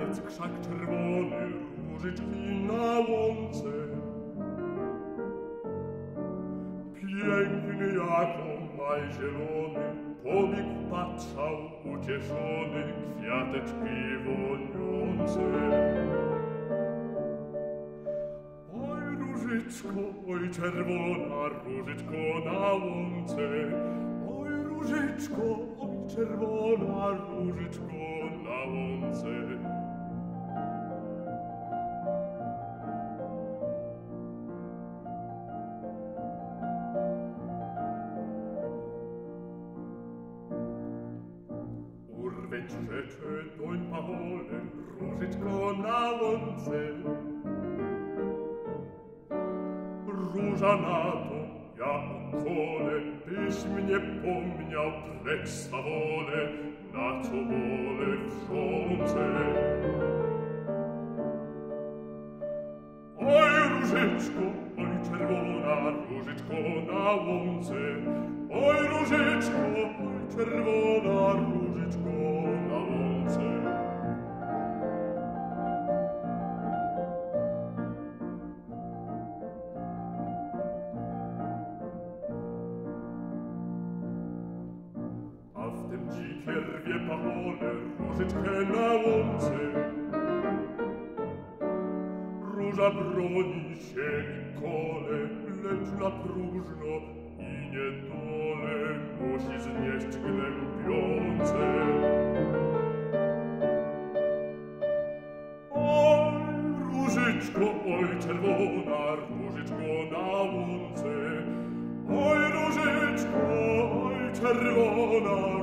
Lecz krzak czerwony, różyczki na łące. Piękny jak omal zielony, pobieg patrzał ucieszony, kwiateczki woniące. Oj różyczko, oj czerwona, różyczko na łące, oj różyczko, oj czerwona, różyczko na łące. Eccetto in parole Rusit con avonzen Ružanato ja okole Piš mnje pomnjal ставоле, Na to vole vžonce Oj, ружечко, oj, червона, Ružečko na лунце, Oj, ружечко, oj, червона, cervie parole, roset henna onze. Ruža broni šenikole, tole pružno i njedole, nosi znješć glembionce. Oj, różyczko, oj, czerwona różyczko na unce, oj, różyczko, oj, czerwona